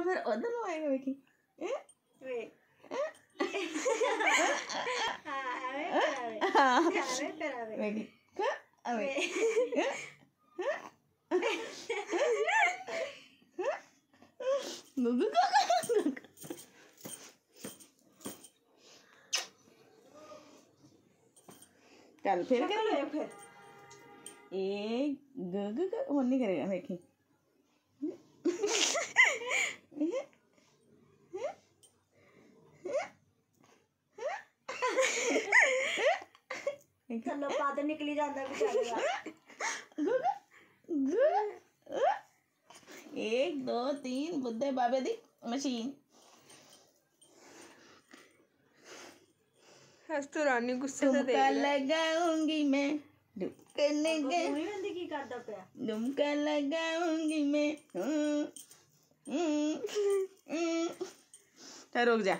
up her other way, Vicky. Eh? Wait. Vicky. Away. Go, go, go, go, go. चल फिर कर लो फिर एक ग ग ग वो नहीं करेगा देखिए ਕਰੇਗਾ ਵੇਖੀ ਚਲੋ ਪੱਦ ਨਿਕਲੀ ਜਾਂਦਾ ਵਿਚਾਰੇ ਦਾ एक दो तीन बुद्धे बाबे दी मशीन ਹਸ ਤੋ ਰਾਨੀ ਗੁੱਸੇ से झुमका लगाऊंगी मैं दुकाने गए ਪੂਰੀ ਹੁੰਦੀ ਕੀ ਕਰਦਾ ਪਿਆ झुमका लगाऊंगी मैं हम्म, हम्म, हम्म। चल रुक जा